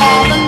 all the